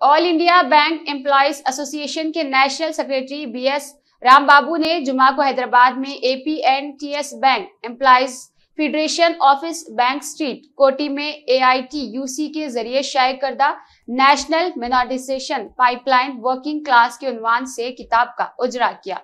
All India bank employees association के national secretary B S Ram Babu ने जुमा को हैदराबाद में AP and T S bank employees federation office bank street Koti में ए I T you see के ज़रिए शाये करदा national monetisation pipeline working class के उन्वान से किताब का उजरा किया।